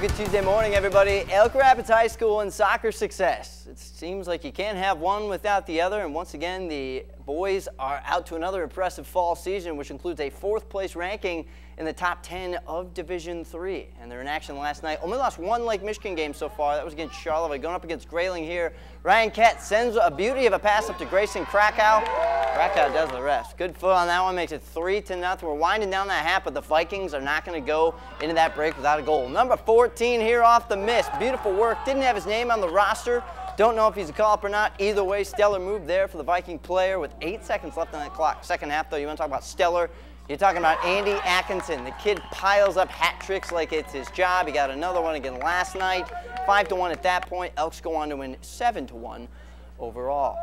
Good Tuesday morning, everybody. Elk Rapids High School and soccer success. It seems like you can't have one without the other, and once again, the boys are out to another impressive fall season, which includes a fourth place ranking in the top 10 of Division Three. And they're in action last night. Only lost one Lake Michigan game so far. That was against Charlevoix. Going up against Grayling here. Ryan Kett sends a beauty of a pass up to Grayson Krakow. Krakow does the rest. Good foot on that one, makes it three to nothing. We're winding down that half, but the Vikings are not going to go into that break without a goal. Number 14 here off the miss. Beautiful work. Didn't have his name on the roster. Don't know if he's a call-up or not. Either way, stellar move there for the Viking player with eight seconds left on the clock. Second half, though, you want to talk about stellar. You're talking about Andy Atkinson. The kid piles up hat tricks like it's his job. He got another one again last night. Five to one at that point. Elks go on to win seven to one overall.